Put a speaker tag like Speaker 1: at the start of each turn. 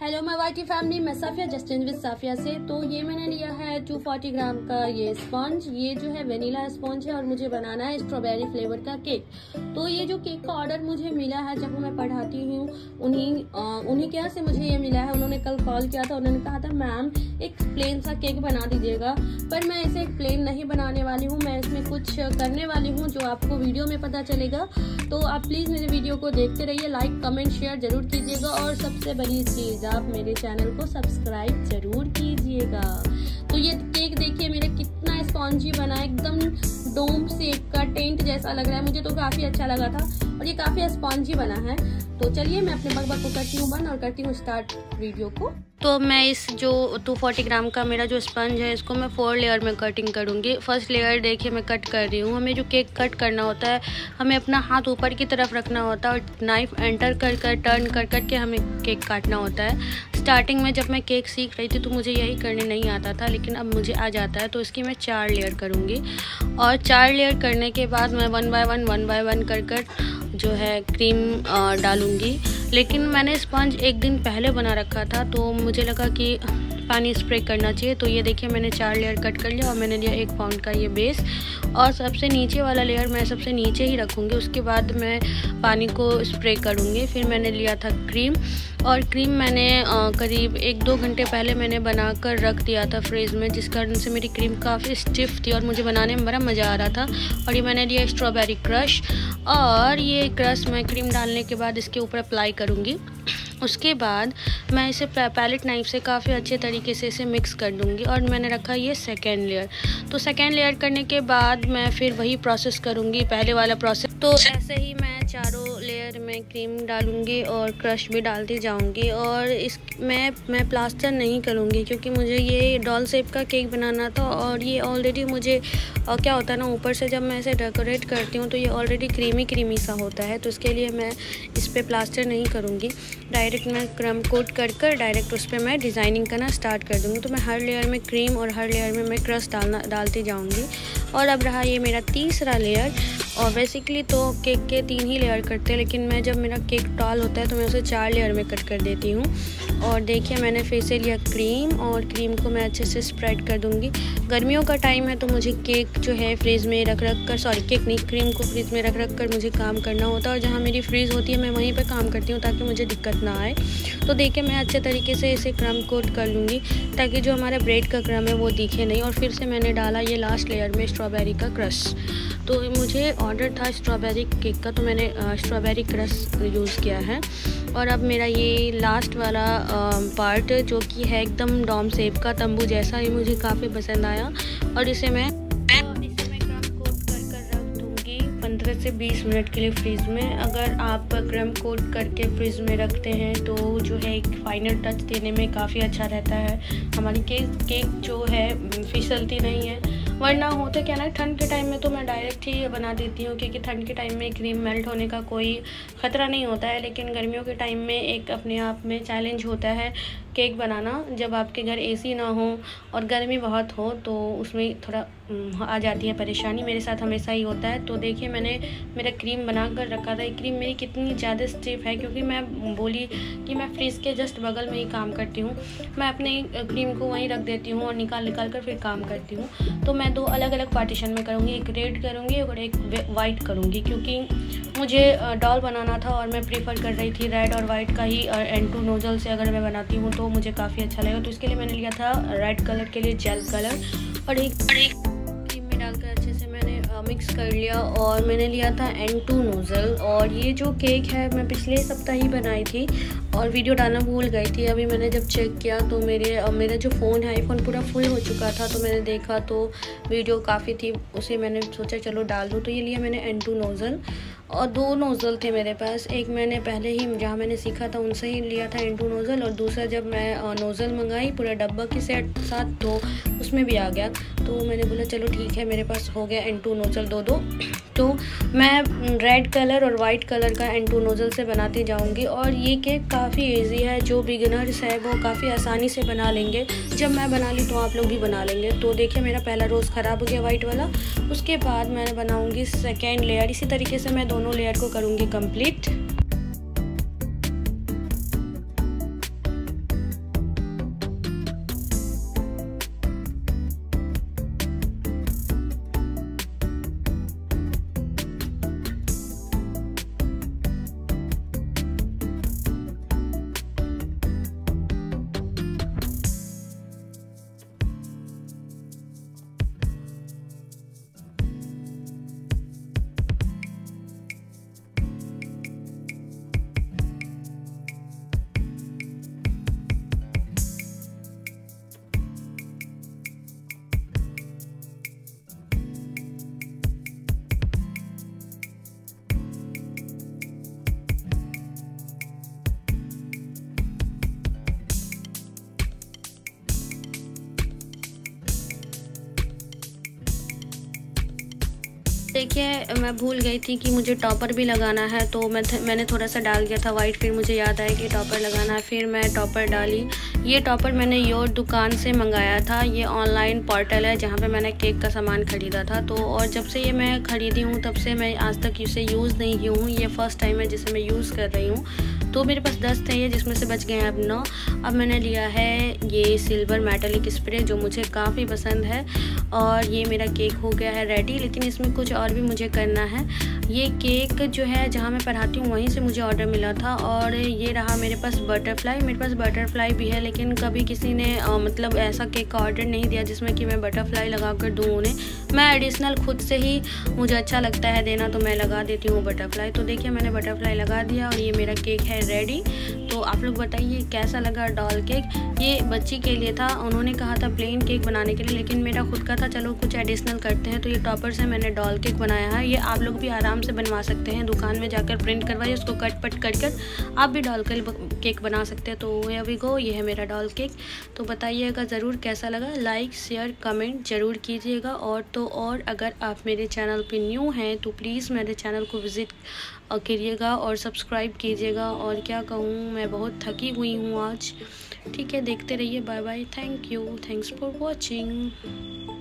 Speaker 1: Hello my whitey family मैं Safia Justin with Safia से। तो ये मैंने लिया है 240 ग्राम का ये स्पॉन्ज ये जो है वेनिला स्पंज है और मुझे बनाना है स्ट्रॉबेरी फ्लेवर का केक तो ये जो केक का ऑर्डर मुझे मिला है, जब मैं पढ़ाती हूँ, उन्हीं उन्हीं क्या से मुझे ये मिला है। उन्होंने कल कॉल किया था, उन्होंने कहा था मैम एक प्लेन सा केक बना दीजिएगा। पर मैं इसे प्लेन नहीं बनाने वाली हूँ, मैं इसमें कुछ करने वाली हूँ, जो आपको वीडियो में पता चलेगा। तो आप प्लीज़ मेरे वीडियो को देखते रहिए लाइक कमेंट शेयर ज़रूर कीजिएगा और सबसे बड़ी चीज़ आप मेरे चैनल को सब्सक्राइब ज़रूर कीजिएगा। तो ये केक देखिए, मेरा कितना स्पॉन्जी बना एकदम डोम सेक का टेंट जैसा लग रहा है, मुझे तो काफ़ी अच्छा लगा था और ये काफ़ी स्पॉन्जी बना है। तो चलिए मैं अपने बग को करती हूँ बंद और करती हूँ स्टार्ट वीडियो को। तो मैं इस जो 240 ग्राम का मेरा जो स्पंज है, इसको मैं फोर लेयर में कटिंग करूँगी। फ़र्स्ट लेयर देखिए मैं कट कर रही हूँ। हमें जो केक कट करना होता है, हमें अपना हाथ ऊपर की तरफ़ रखना होता है और नाइफ एंटर कर कर टर्न कर कर के हमें केक काटना होता है। स्टार्टिंग में जब मैं केक सीख रही थी तो मुझे यही करने नहीं आता था, लेकिन अब मुझे आ जाता है तो इसकी मैं चार लेयर करूँगी। और चार लेयर करने के बाद मैं one by one one by one कर कर जो है क्रीम डालूँगी। लेकिन मैंने स्पंज एक दिन पहले बना रखा था तो मुझे लगा कि पानी स्प्रे करना चाहिए। तो ये देखिए, मैंने चार लेयर कट कर लिया और मैंने लिया एक पाउंड का ये बेस और सबसे नीचे वाला लेयर मैं सबसे नीचे ही रखूँगी। उसके बाद मैं पानी को स्प्रे करूँगी। फिर मैंने लिया था क्रीम और क्रीम मैंने करीब एक दो घंटे पहले मैंने बना कर रख दिया था फ्रिज में जिस कारण से मेरी क्रीम काफ़ी स्टिफ थी और मुझे बनाने में बड़ा मज़ा आ रहा था। और ये मैंने लिया स्ट्रॉबेरी क्रश और ये क्रश मैं क्रीम डालने के बाद इसके ऊपर अप्लाई करूँगी। उसके बाद मैं इसे पैलेट नाइफ से काफ़ी अच्छे तरीके से इसे मिक्स कर दूँगी और मैंने रखा ये सेकेंड लेयर तो सेकेंड लेयर करने के बाद मैं फिर वही प्रोसेस करूँगी, पहले वाला प्रोसेस तो ऐसे ही मैं चारों लेयर में क्रीम डालूँगी और क्रश भी डालती जाऊँगी और इस, मैं मैं प्लास्टर नहीं करूँगी क्योंकि मुझे ये डॉल शेप का केक बनाना था और ये ऑलरेडी मुझे और क्या होता है ना, ऊपर से जब मैं इसे डेकोरेट करती हूँ तो ये ऑलरेडी क्रीमी क्रीमी सा होता है। तो इसके लिए मैं इस पर प्लास्टर नहीं करूँगी। डायरेक्ट मैं क्रम कोट कर कर डायरेक्ट उस पर मैं डिज़ाइनिंग करना स्टार्ट कर दूँगी। तो मैं हर लेयर में क्रीम और हर लेयर में मैं क्रश डालना, डालती जाऊँगी। और अब रहा ये मेरा तीसरा लेयर और बेसिकली तो केक के तीन ही लेयर करते हैं, लेकिन मैं जब मेरा केक टॉल होता है तो मैं उसे चार लेयर में कट कर देती हूँ। और देखिए, मैंने फिर से लिया क्रीम और क्रीम को मैं अच्छे से स्प्रेड कर दूँगी। गर्मियों का टाइम है तो मुझे केक जो है फ्रिज में रख रख कर सॉरी केक नहीं क्रीम को फ्रिज में रख रख कर मुझे काम करना होता है। और जहाँ मेरी फ्रीज़ होती है, मैं वहीं पर काम करती हूँ ताकि मुझे दिक्कत ना आए। तो देखिए, मैं अच्छे तरीके से इसे क्रम कोट कर लूँगी ताकि जो हमारा ब्रेड का क्रम है वो दिखे नहीं। और फिर से मैंने डाला ये लास्ट लेयर में स्ट्रॉबेरी का क्रश तो मुझे ऑर्डर था स्ट्रॉबेरी केक का तो मैंने स्ट्रॉबेरी क्रश यूज़ किया है। और अब मेरा ये लास्ट वाला पार्ट जो कि है एकदम डॉम सेप का तंबू जैसा ये मुझे काफ़ी पसंद आया। और इसे मैं पंद्रह से बीस मिनट के लिए फ्रीज़ में। अगर आप क्रम कोट करके फ्रिज में रखते हैं तो जो है एक फाइनल टच देने में काफ़ी अच्छा रहता है। हमारी केक केक जो है फिसलती नहीं है। वरना होता क्या ना, ठंड के टाइम में तो मैं डायरेक्ट ही बना देती हूँ क्योंकि ठंड के टाइम में क्रीम मेल्ट होने का कोई ख़तरा नहीं होता है, लेकिन गर्मियों के टाइम में एक अपने आप में चैलेंज होता है। केक बनाना, जब आपके घर एसी ना हो और गर्मी बहुत हो तो उसमें थोड़ा आ जाती है परेशानी। मेरे साथ हमेशा ही होता है। तो देखिए, मैंने मेरा क्रीम बना कर रखा था। ये क्रीम मेरी कितनी ज़्यादा स्टिफ है, क्योंकि मैं बोली कि मैं फ्रिज के जस्ट बगल में ही काम करती हूँ। मैं अपने क्रीम को वहीं रख देती हूँ और निकाल निकाल कर फिर काम करती हूँ। तो मैं दो अलग अलग पार्टीशन में करूँगी। एक रेड करूँगी और एक वाइट करूँगी, क्योंकि मुझे डॉल बनाना था और मैं प्रीफर कर रही थी रेड और वाइट का ही एन टू नोजल से अगर मैं बनाती हूँ तो मुझे काफ़ी अच्छा लगेगा। तो इसके लिए मैंने लिया था रेड कलर के लिए जेल कलर और एक क्रीम में डालकर अच्छे से मैंने मिक्स कर लिया और मैंने लिया था एन टू नोज़ल और ये जो केक है मैं पिछले सप्ताह ही बनाई थी और वीडियो डालना भूल गई थी। अभी मैंने जब चेक किया तो मेरे मेरा जो फ़ोन है आईफोन पूरा फुल हो चुका था तो मैंने देखा तो वीडियो काफ़ी थी, उसे मैंने सोचा चलो डाल दूँ। तो ये लिया मैंने एन टू नोज़ल और दो नोज़ल थे मेरे पास। एक मैंने पहले ही, जहाँ मैंने सीखा था, उनसे ही लिया था इंटू नोज़ल, और दूसरा जब मैं नोज़ल मंगाई, पूरा डब्बा के सेट साथ तो उसमें भी आ गया। तो मैंने बोला, चलो ठीक है, मेरे पास हो गया एन टू नोज़ल दो दो। तो मैं रेड कलर और वाइट कलर का एन टू नोज़ल से बनाती जाऊँगी। और ये केक काफ़ी ईजी है, जो बिगनर्स है, वो काफ़ी आसानी से बना लेंगे। जब मैं बना ली तो आप लोग भी बना लेंगे। तो देखिए, मेरा पहला रोज़ ख़राब हो गया वाइट वाला। उसके बाद मैं बनाऊँगी सेकेंड लेयर इसी तरीके से मैं दोनों लेयर को करूँगी कंप्लीट देखिए, मैं भूल गई थी कि मुझे टॉपर भी लगाना है तो मैं मैंने थोड़ा सा डाल दिया था वाइट फिर मुझे याद आया कि टॉपर लगाना है, फिर मैं टॉपर डाली। ये टॉपर मैंने योर दुकान से मंगाया था, ये ऑनलाइन पोर्टल है जहाँ पे मैंने केक का सामान ख़रीदा था। तो और जब से ये मैं ख़रीदी हूँ, तब से मैं आज तक इसे यूज़ नहीं की हूँ, ये फ़र्स्ट टाइम है जिसे मैं यूज़ कर रही हूँ। तो मेरे पास दस थे, ये जिसमें से बच गए हैं अब नौ। अब मैंने लिया है ये सिल्वर मेटलिक स्प्रे, जो मुझे काफ़ी पसंद है। और ये मेरा केक हो गया है रेडी, लेकिन इसमें कुछ और भी मुझे करना है। ये केक जो है जहाँ मैं पढ़ाती हूँ वहीं से मुझे ऑर्डर मिला था और ये रहा मेरे पास बटरफ्लाई मेरे पास बटरफ्लाई भी है लेकिन कभी किसी ने आ, मतलब ऐसा केक का ऑर्डर नहीं दिया जिसमें कि मैं बटरफ्लाई लगा कर दूँ उन्हें। मैं एडिशनल खुद से ही मुझे अच्छा लगता है देना तो मैं लगा देती हूँ बटरफ्लाई तो देखिए मैंने बटरफ्लाई लगा दिया और ये मेरा केक है रेडी तो आप लोग बताइए कैसा लगा डॉल केक ये बच्ची के लिए था उन्होंने कहा था प्लेन केक बनाने के लिए लेकिन मेरा खुद का था चलो कुछ एडिशनल करते हैं। तो ये टॉपर से मैंने डॉल केक बनाया है। ये आप लोग भी आराम से बनवा सकते हैं, दुकान में जाकर प्रिंट करवाइए उसको कट पट कर कर आप भी डॉल कर केक बना सकते हैं। तो ये अभी गो ये है मेरा डॉल केक तो बताइएगा ज़रूर कैसा लगा लाइक शेयर कमेंट ज़रूर कीजिएगा। और तो और अगर आप मेरे चैनल पर न्यू हैं तो प्लीज़ मेरे चैनल को विज़िट करिएगा और सब्सक्राइब कीजिएगा। और क्या कहूँ, मैं बहुत थकी हुई हूँ आज। ठीक है, देखते रहिए। Bye bye thank you thanks for watching